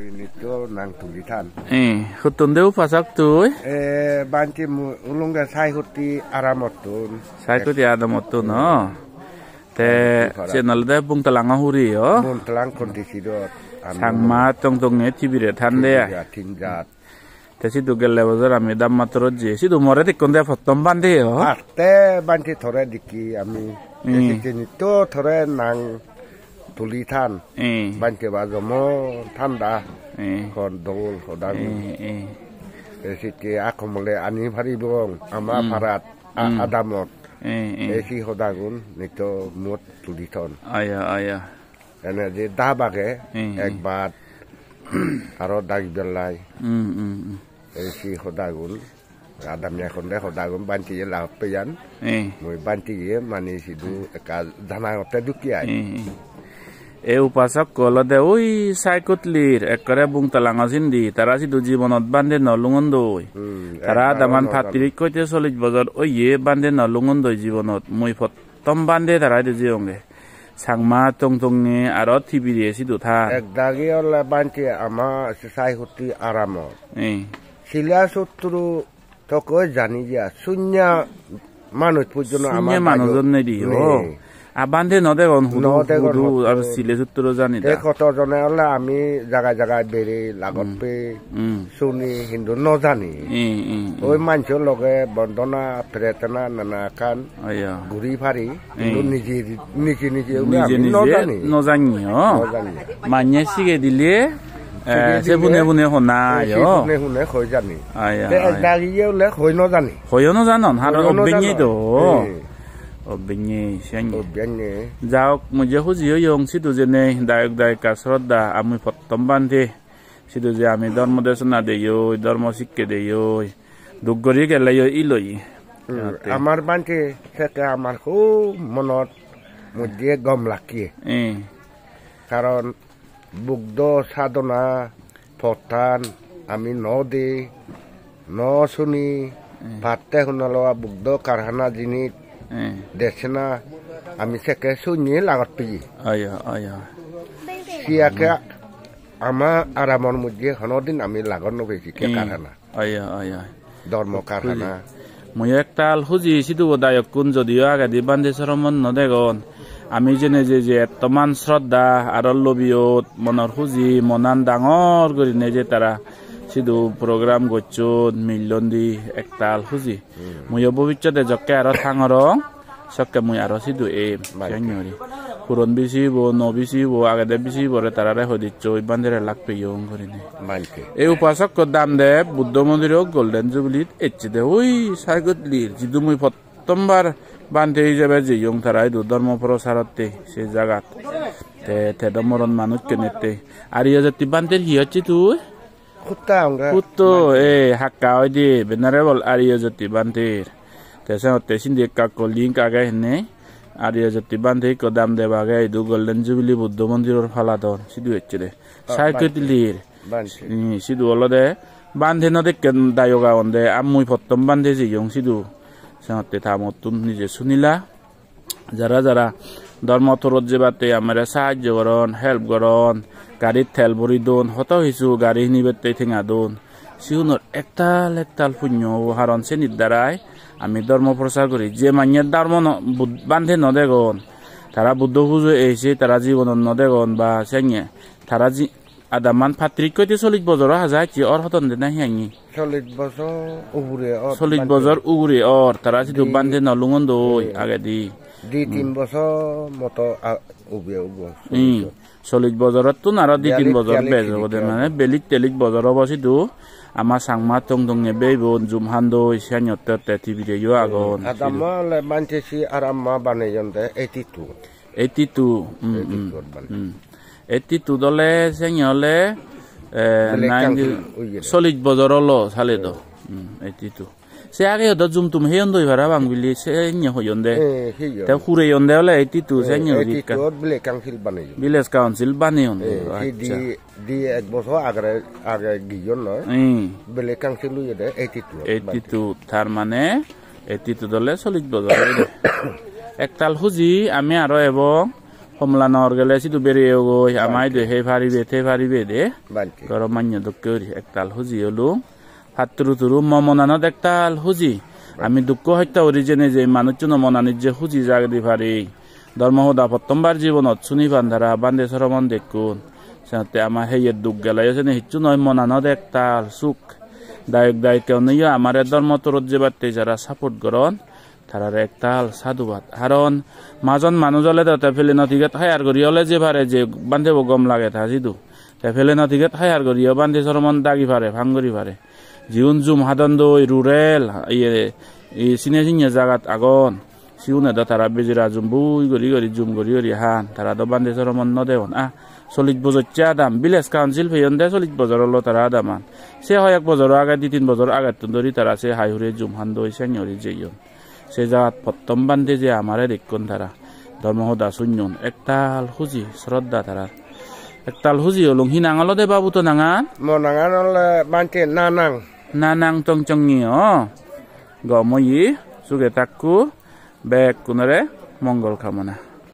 ini tu nang tulitan. Eh, hutun deu pasak tu? Eh, e, banci ulungga sai huti aramotun. Sai huti aramotun, no. Hmm. Te, si nalde pung telang ahuri yo. Pung telang kondisi do. Anu, Sang matong-tong tong ne tibi de tan de ya. Tinjat. Te si tu gelle wazar dam matro je. Si tu morete kondia fotom bande yo. Ah, banci thore diki ami. Jadi hmm. ini tu thore nang ทุลีท่านบันเกว่าสมอท่านดาคนดงคนดังเอสิเกอักมเลอันนี้พริบงอามาพารัตอาดามอดเอสิคนดังนนี่ตัวมดทุลีทอนอายาอายาแต่เนี่ยดาบักเอเอกบาทอารอดังเบลไลเอสิคนดังนอาดัมยังคนได้คนดังนบันทีเยลาปยันมวยบันทีเยมันนี่สิดูการดานาอัตตุกี้ไอ এই উপাসক কল দে ওই সাইকতলির একরে বুং তালাং দি তারা সিধু জীবনত বান্ধে নলুঙন দই তারা দামান ফাতিরিক কইতে চল্লিশ বছর ওই ইয়ে বান্ধে নলুঙন দই জীবনত মই ফতম বান্ধে তারা দিজি অঙ্গে সাংমা টং টং নে আর টিভি দিয়ে সিধু থা এক দাগি অলে বান্তি আমা সাই হতি আরাম শিলা সত্তরু তকই জানি দিয়া শূন্য মানুষ পর্যন্ত শুনিয়ে মানুহজন নেদি ও আর বান্ধে নদেগন নদেগন। আর সিলে সূত্র জানি দা। কতজনে হলে আমি জায়গায় জায়গায় বেড়ে লাগত পে শুনি হিন্দু নজানি। ওই মানুষের লগে বন্দনা প্রেতনা নানা কান ঘুরি ফারি কিন্তু নিজে নিজে নিজে নিজে নজানি। নজানি মাnye sige দিলে বুনে শুনে হৈ জানি। একদাগিয়ে ওলে হৈ নজানি। হয়ো ন জানন হার sianye অবিয়ানে যাওক মজে খুজিও ইয়ং সিধু যেনে দায়ক দায়িকা শ্রদ্ধা আমি প্রথম বান্ধে সিধু যে আমি ধর্ম দেশনা দেয় ধর্ম শিক্ষে দেয় দুগরি গেলে ইলই আমার বান্তি সেকে আমার খুব মনত মধ্যে গম এ কারণ বুগ্ধ সাধনা ফতান আমি ন দে ন শুনি ভাতে শুনা লোৱা বুগ্ধ কাৰখানা দেশনা আমি লাগত পেয়ে সিয়াকে আমার আরামর মধ্যে হনদিন আমি কে কারখানা ধর্ম কারখানা মই একটাল খুজি সিধু দায়ক কোন যদিও আগে দি বান্ধে সরমন নদেগন আমি যেনে যে যে এতমান শ্রদ্ধা আর লবিয়ত মনৰ খুজি মনান ডাঙৰ কৰি নে যে তাৰা সিধু প্রোগ্রাম গচ্ছত মিলিয়ন দি একটাল খুজি। মই ভবিষ্যতে জকে আর থাঙর সকে মই আর সিধু এ জানুয়ারি পুরন বিচিব নবিচিব আগেদে বিচিবরে তারারে হদিচ্ছ বান্ধেরে লাগ পেয়ং করে নে এই উপাসক দাম দে বুদ্ধ মন্দিরও গোল্ডেন জুবলিত এচ্ছে দে ওই সাইগতলির যিদু মুই প্রথমবার বান্ধে হিসেবে যে ইয়ং তারাই দু ধর্ম প্রসারতে সে জাগাত। তে তে মরণ মানুষ কেনেতে। আর ইয়ে যদি বান্ধের হি হচ্ছে তুই? খুত্তা অঙ্গা পুতো এ হাক্কা ওই দি বেনারে বল আর ইয়ে যদি বান্ধের সে বান্ধে কদাম দে বাগে দু গোল্ডেন জুবিলি বুদ্ধ মন্দিরের ফালাদন সিধু হচ্ছে দে Ni sidu olode bandhe no dekken dayoga onde amui pottom bandhe ji yong sidu sangatte tamotun nije sunila. যারা যারা যেবাতে আমাৰ সাহায্য কৰন হেল্প কৰন গাড়িৰ তেল ভৰি দোন হত হইছু গাড়ি নিবেতে ঠেঙা দোন। সিউনৰ একতাল একতাল পুণ্য হারণ শ্রেণীর দ্বারাই আমি ধর্ম প্রচার করি যে মান্যের ধর্ম বান্ধে নদেগন তারা বুদ্ধ পুজো এসে তারা জীবন নদেগন বা সেঙে তারা আদামান ফাত্রিক কইতে চল্লিশ বছর হাজার কি অর হতন দে নাহি আঙি চল্লিশ বছর উপরে চল্লিশ বছর উগুরে অর তারা যদি বান্ধে নলুঙন দই আগে দি। দুই তিন বছৰ মতো চল্লিশ বছৰত তো আৰু দুই তিন বছৰ বেজ হ'ব দে মানে বেলিক তেলিক বছৰ হ'ব সিটো আমাৰ চাংমা টং টং বে বোন জুমহান দৈ চিয়ানিয়তে আগন etitu. Eighty two Etitu ban. Eighty two দলে uye. চল্লিছ বছৰ ল চালে দ এইটি টু সে আগে সিহঁতৰ জুম তুম সেই দৈ ভাড়া বাং বুলি সে হয়ন্দে Eh hiyo. তেওঁ সুৰে yonde হলে এইটি টু চিয়ানিয় Etitu bele kang sil banejon. Village council বানি হন্দে Eh si di di ek boso agre agre giyon no. Bele kang silu yede etitu. Eighty two তার মানে এইটি টু দলে চল্লিশ বছর একতাল খুঁজি আমি আরো এবং homlanor gele sidu beriyo goi amai de he paribe te paribe de Banti. goro manya dokkeri ektal huজি হলো হাতরু তুরু মমনানত একতাল হুজি আমি দুঃখ হত্যা অরিজেনে যে মানুষজন মনানির যে হুজি জাগদি পারি ধর্মহদা প্রথমবার জীবনত শুনি বান্ধারা বান্ধে সরমন দেখুন। সাথে আমার হেয়ের দুঃখ গেলাই আছে হিচ্ছু নয় মনানত একতাল সুখ দায়ক দায়িত্ব নইয়া আমার ধর্ম তোরত যে বার্তে যারা সাপোর্ট করন তারার একতাল সাধুবাদ। কারণ মাজন হলে তাতে ফেলে নথিগত হায়ার করি হলে যে পারে যে বান্ধে গম লাগে তা জিদু তে ফেলে নথিগত হায়ার করি বান্ধে সরমন দাগি পারে ভাঙ্গরি পারে জিউন জুম হাদন দই রুরেল ইয়ে ই চিনে চিনে জাগাত আগন সিউনে দ তারা বেজিরা জুম বুই গরি গরি জুম গরি গরি হান তারা দ বান্ধে সরমন নদেওন আ চল্লিশ বছর চা দাম বিলেজ কাউন্সিল ফেয়ন দে চল্লিশ বছর হলো তারা দামান সে হয় এক বছর আগে দুই তিন বছর আগে ধরি তারা সে হাই হুরে জুম হান দই সেঞ্জরি যেইন সে জাগাত প্রথম বান্ধে যে আমারে দেখুন তারা ধর্মহদা শূন্যন একতাল খুঁজি শ্রদ্ধা তারা একতাল খুঁজি হলুং হিনাঙালো দে বাবু তো নাঙান 나낭 쩡쩡이요. 거모이 수게 닦고 백 군을에 몽골 가문나